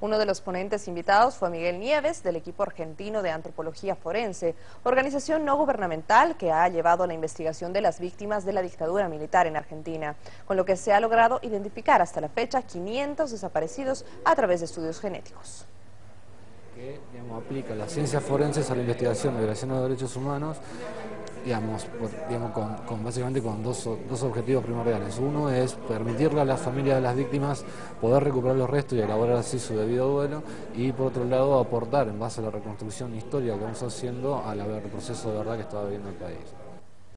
Uno de los ponentes invitados fue Miguel Nieves, del equipo argentino de antropología forense, organización no gubernamental que ha llevado la investigación de las víctimas de la dictadura militar en Argentina, con lo que se ha logrado identificar hasta la fecha 500 desaparecidos a través de estudios genéticos. Que aplica las ciencias forenses a la investigación de violaciones de derechos humanos digamos, con, básicamente con dos, dos, objetivos primordiales. Uno es permitirle a la familia de las víctimas poder recuperar los restos y elaborar así su debido duelo y por otro lado aportar en base a la reconstrucción histórica que vamos haciendo al proceso de verdad que está viviendo el país.